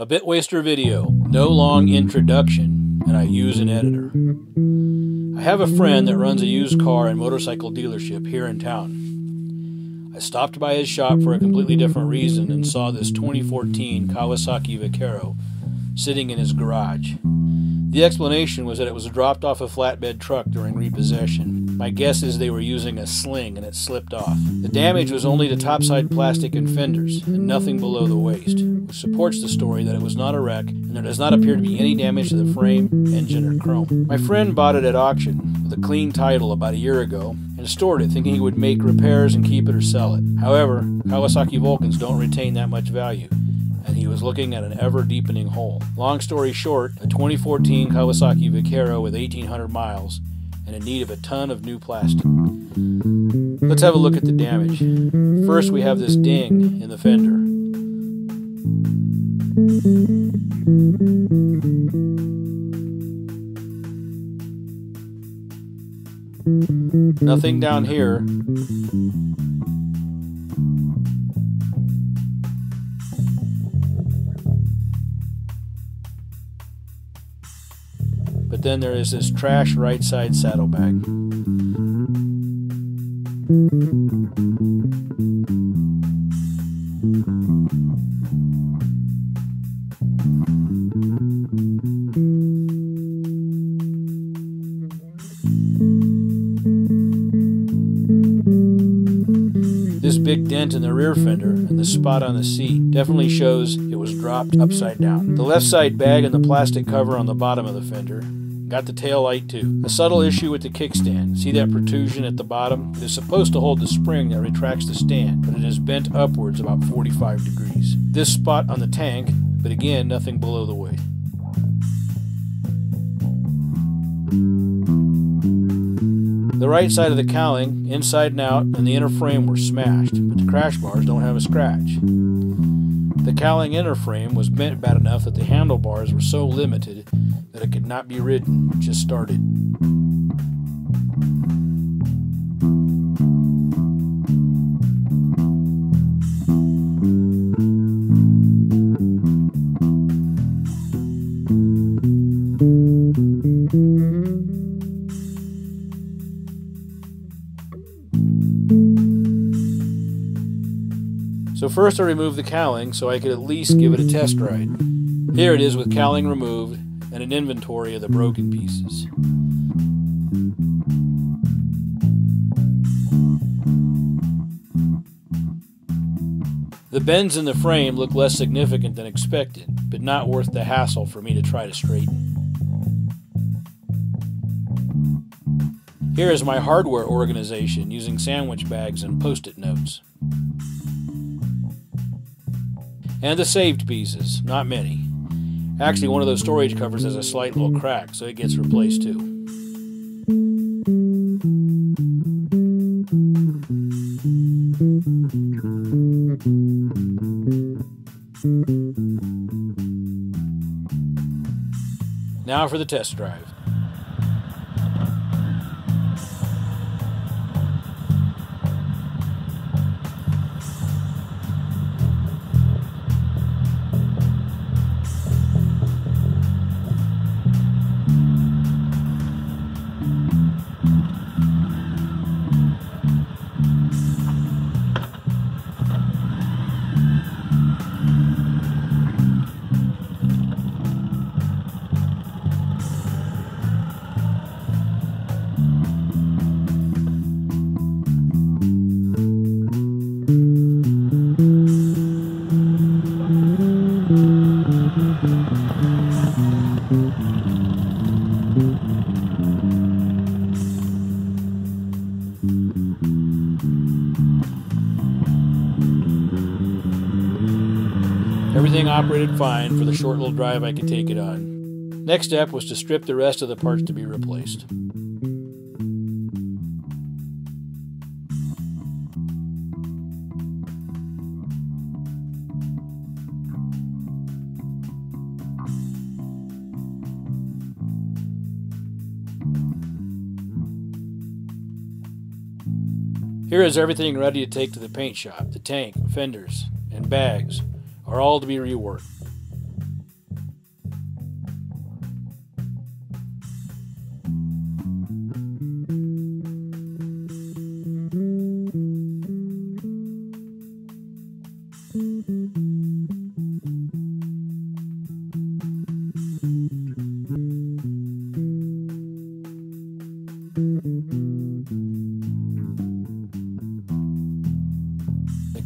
A Bitwaster video, no long introduction, and I use an editor. I have a friend that runs a used car and motorcycle dealership here in town. I stopped by his shop for a completely different reason and saw this 2014 Kawasaki Vaquero sitting in his garage. The explanation was that it was dropped off a flatbed truck during repossession. My guess is they were using a sling and it slipped off. The damage was only to topside plastic and fenders, and nothing below the waist, which supports the story that it was not a wreck and there does not appear to be any damage to the frame, engine, or chrome. My friend bought it at auction with a clean title about a year ago and stored it thinking he would make repairs and keep it or sell it. However, Kawasaki Vulcans don't retain that much value and he was looking at an ever deepening hole. Long story short, a 2014 Kawasaki Vaquero with 1800 miles and in need of a ton of new plastic. Let's have a look at the damage. First, we have this ding in the fender. Nothing down here. But then there is this trash right side saddlebag. This big dent in the rear fender and the spot on the seat definitely shows it was dropped upside down. The left side bag and the plastic cover on the bottom of the fender got the tail light too. A subtle issue with the kickstand. See that protrusion at the bottom? It is supposed to hold the spring that retracts the stand, but it is bent upwards about 45 degrees. This spot on the tank, but again, nothing below the weight. The right side of the cowling, inside and out, and the inner frame were smashed, but the crash bars don't have a scratch. The cowling inner frame was bent bad enough that the handlebars were so limited that it could not be ridden, just started. So first I removed the cowling so I could at least give it a test ride. Here it is with cowling removed and an inventory of the broken pieces. The bends in the frame look less significant than expected, but not worth the hassle for me to try to straighten. Here is my hardware organization using sandwich bags and post-it notes. And the saved pieces, not many. Actually, one of those storage covers has a slight little crack, so it gets replaced too. Now for the test drive. Everything operated fine for the short little drive I could take it on. Next step was to strip the rest of the parts to be replaced. Here is everything ready to take to the paint shop. The tank, fenders, and bags are all to be reworked.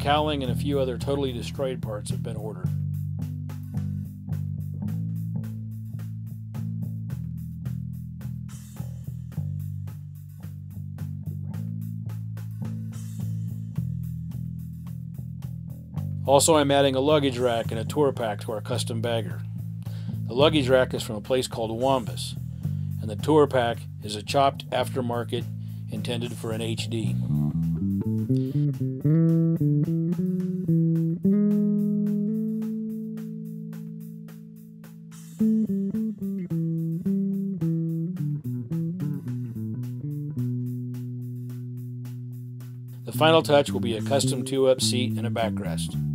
Cowling and a few other totally destroyed parts have been ordered. Also, I'm adding a luggage rack and a tour pack to our custom bagger. The luggage rack is from a place called Wambus, and the tour pack is a chopped aftermarket intended for an HD. The final touch will be a custom two up seat and a backrest.